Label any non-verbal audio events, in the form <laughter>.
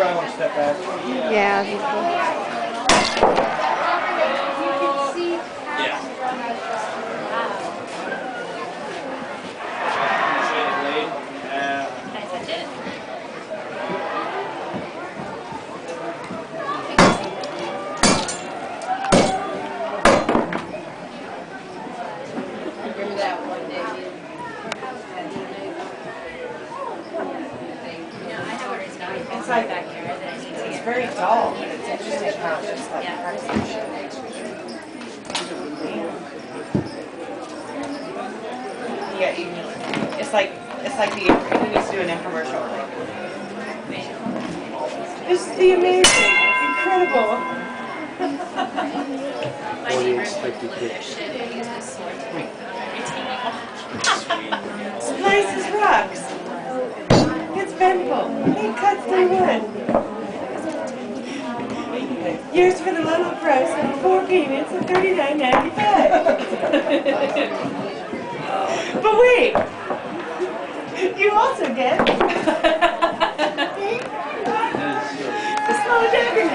to step back. Yeah, I where it's like- back here that I need to It's get. very dull, but it's interesting how it's just like Yeah. practicing. Yeah, you, it's like, it's like the, we need to do an infomercial. This is the amazing, incredible. <laughs> My neighbors would glue their shit and use this sword to break them every time. It's nice as rocks temple. He cuts the wood. Yours for the little price of four peanuts of thirty-nine ninety-five. <laughs> but wait, you also get <laughs> a small dagger